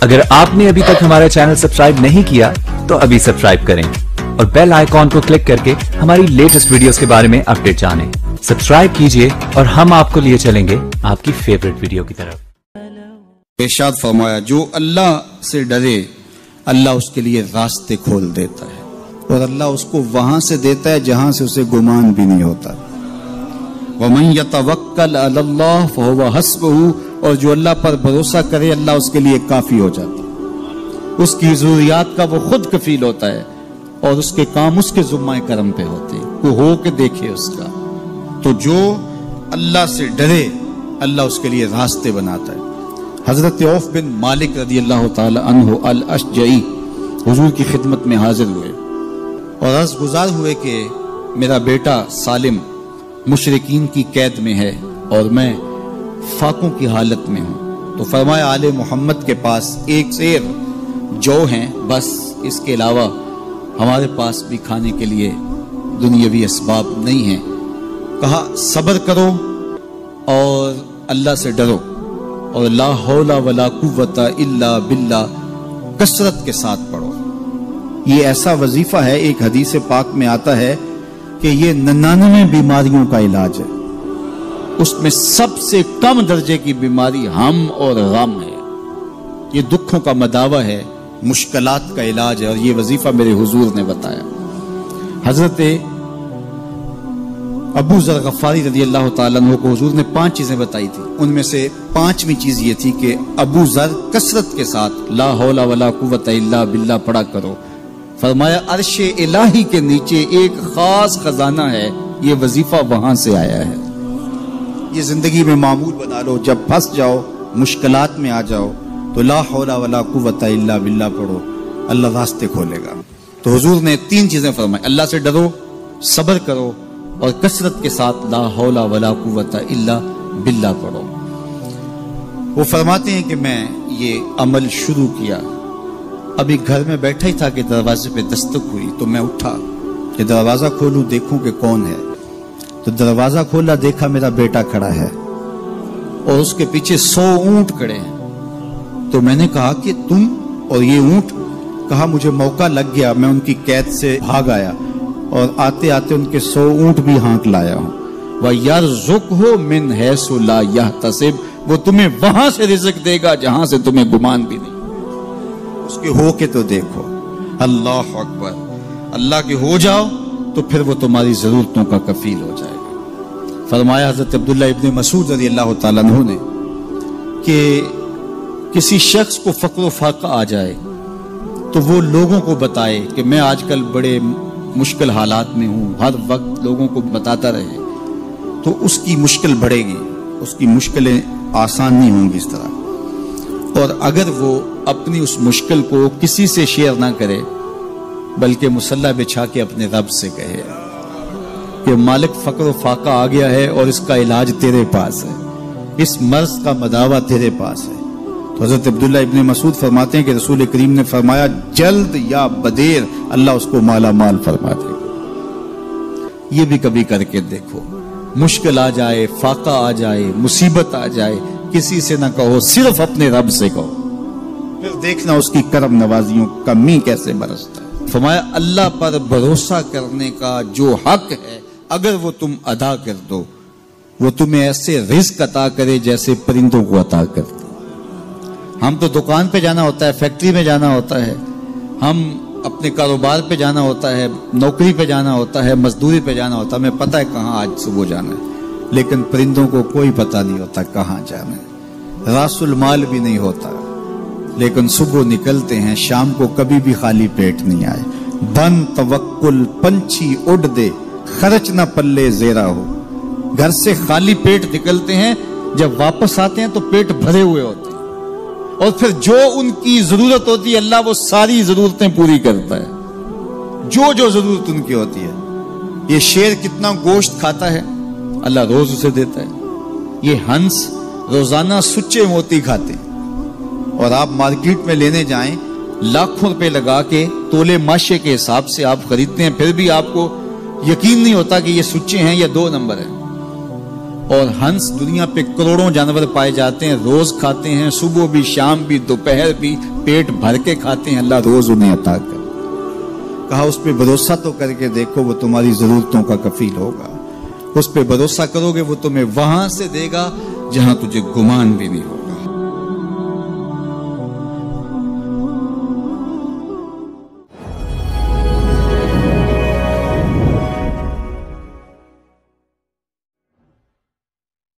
اگر آپ نے ابھی تک ہمارا چینل سبسکرائب نہیں کیا، تو ابھی سبسکرائب کریں اور بیل آئیکن کو کلک کر کے ہماری لیٹسٹ ویڈیوز کے بارے میں اپڈیٹ جانیں۔ سبسکرائب کیجیے اور ہم آپ کو لیے چلیں گے آپ کی فیوریٹ ویڈیو کی طرف۔ ارشاد فرمایا، جو اللہ سے ڈرے، اللہ اس کے لیے راستے کھول دیتا ہے اور اللہ اس کو وہاں سے دیتا ہے جہاں سے اسے گمان بھی نہیں ہوتا۔ وَمَنْ يَتَوَكَّلْ عَلَى اللَّهُ فَهُوَ حَسْبُهُ اور جو اللہ پر بھروسہ کرے، اللہ اس کے لیے کافی ہو جاتا ہے۔ اس کی ضروریات کا وہ خود کفیل ہوتا ہے اور اس کے کام اس کے ذمہ کرم پہ ہوتے ہیں۔ وہ ہو کے دیکھے اس کا۔ تو جو اللہ سے ڈرے، اللہ اس کے لیے راستے بناتا ہے۔ حضرت عوف بن مالک رضی اللہ تعالی عنہ الاشجعی حضور کی خدمت میں حاضر ہوئے۔ اور عرض گزار ہوئے کہ میرا بیٹا سالم مشرقین کی قید میں ہے اور میں فاقوں کی حالت میں ہوں۔ تو فرمایا، آل محمد کے پاس ایک سیر جو ہیں، بس اس کے علاوہ ہمارے پاس بھی کھانے کے لیے دنیاوی اسباب نہیں ہیں۔ کہا، صبر کرو اور اللہ سے ڈرو۔ اور لا حول ولا قوت الا باللہ کسرت کے ساتھ پڑھو۔ یہ ایسا وظیفہ ہے، ایک حدیث پاک میں آتا ہے کہ یہ ننانوے بیماریوں کا علاج ہے۔ اس میں سب سے کم درجے کی بیماری ہم اور غم ہے۔ یہ دکھوں کا مداوع ہے، مشکلات کا علاج ہے اور یہ وظیفہ میرے حضور نے بتایا۔ حضرت ابو ذر غفاری رضی اللہ تعالیٰ عنہ کو حضور نے پانچ چیزیں بتائی تھی ان میں سے پانچویں چیز یہ تھی کہ ابو ذر کثرت کے ساتھ لا حول ولا قوت الا باللہ پڑا کرو۔ فرمایا، عرش الہی کے نیچے ایک خاص خزانہ ہے، یہ وظیفہ وہاں سے آیا ہے۔ یہ زندگی میں معمول بنا لو، جب پھنس جاؤ، مشکلات میں آ جاؤ، تو لا حول ولا قوت الا باللہ پڑھو، اللہ راستے کھولے گا۔ تو حضور نے تین چیزیں فرمائی، اللہ سے ڈرو، صبر کرو اور کثرت کے ساتھ لا حول ولا قوت الا باللہ پڑھو۔ وہ فرماتے ہیں کہ میں یہ عمل شروع کیا۔ ابھی گھر میں بیٹھا ہی تھا کہ دروازے پہ دستک ہوئی، تو میں اٹھا کہ دروازہ کھولوں، دیکھوں کہ کون ہے۔ تو دروازہ کھولا، دیکھا میرا بیٹا کھڑا ہے اور اس کے پیچھے سو اونٹ کھڑے ہیں۔ تو میں نے کہا کہ تم اور یہ اونٹ، کہا مجھے موقع لگ گیا، میں ان کی قید سے بھاگ آیا اور آتے آتے ان کے سو اونٹ بھی ہانک لایا ہوں۔ وہ یار زک ہو من ہے سلا یہ تصب وہ تمہیں وہاں سے رزق دے گا جہاں سے تمہیں گمان بھی نہیں۔ اس کے ہو کے تو دیکھو۔ اللہ اکبر۔ اللہ کے ہو جاؤ۔ تو پھر وہ تمہاری ضرورتوں کا کفیل ہو جائے گا۔ فرمایا حضرت عبداللہ ابن مسعود رضی اللہ تعالیٰ عنہ نے کہ کسی شخص کو فقر و فاقہ آ جائے تو وہ لوگوں کو بتائے کہ میں آج کل بڑے مشکل حالات میں ہوں، ہر وقت لوگوں کو بتاتا رہے۔ تو اس کی مشکل بڑھے گی، اس کی مشکلیں آسان نہیں ہوں گی اس طرح۔ اور اگر وہ اپنی اس مشکل کو کسی سے شیئر نہ کرے بلکہ مسلح بچھا کے اپنے رب سے کہے کہ مالک فقر و فاقہ آ گیا ہے اور اس کا علاج تیرے پاس ہے، اس مرض کا مداوع تیرے پاس ہے۔ تو حضرت عبداللہ ابن مسعود فرماتے ہیں کہ رسول کریم نے فرمایا، جلد یا بدیر اللہ اس کو مالا مال فرما دے۔ یہ بھی کبھی کر کے دیکھو، مشکل آ جائے، فاقہ آ جائے، مصیبت آ جائے، کسی سے نہ کہو، صرف اپنے رب سے کہو۔ پھر دیکھنا اس کی کرم نوازیوں کا می کیسے برستا۔ فرمایا، اللہ پر بھروسہ کرنے کا جو حق ہے، اگر وہ تم ادا کر دو، وہ تمہیں ایسے رزق عطا کرے جیسے پرندوں کو عطا کرتے ہم تو دکان پہ جانا ہوتا ہے، فیکٹری میں جانا ہوتا ہے۔ ہم اپنے کاروبار پہ جانا ہوتا ہے، نوکری پہ جانا ہوتا ہے، مزدوری پہ جانا ہوتا ہے۔ ہمیں پتہ ہے کہاں آج صبح جانا ہے۔ لیکن پرندوں کو کوئی پتہ نہیں ہوتا کہاں جانا ہے۔ راس المال بھی نہیں ہوتا۔ لیکن صبح نکلتے ہیں، شام کو کبھی بھی خالی پیٹ نہیں آئے۔ دن توکل، پنچھی اڑ دے، خرچ نہ پلے، زیرا ہو۔ گھر سے خالی پیٹ نکلتے ہیں، جب واپس آتے ہیں تو پیٹ بھرے ہوئے ہوتے ہیں۔ اور پھر جو ان کی ضرورت ہوتی ہے، اللہ وہ ساری ضرورتیں پوری کرتا ہے۔ جو جو ضرورت ان کی ہوتی ہے۔ یہ شیر کتنا گوشت کھاتا ہے؟ اللہ روز اسے دیتا ہے۔ یہ ہنس روزانہ سچے موتی کھاتے ہیں۔ اور آپ مارکیٹ میں لینے جائیں، لاکھوں روپے لگا کے تولے ماشے کے حساب سے آپ خریدتے ہیں، پھر بھی آپ کو یقین نہیں ہوتا کہ یہ سچے ہیں یا دو نمبر ہیں۔ اور ہنس دنیا پہ کروڑوں جانور پائے جاتے ہیں، روز کھاتے ہیں، صبح بھی، شام بھی، دوپہر بھی، پیٹ بھر کے کھاتے ہیں۔ اللہ روز انہیں عطا کر کہا، اس پہ بھروسہ تو کر کے دیکھو، وہ تمہاری ضرورتوں کا کفیل ہوگا۔ اس پہ بھروسہ کرو گے، وہ تمہیں وہاں سے دے گا جہاں تجھے گمان بھی نہیں ہوگا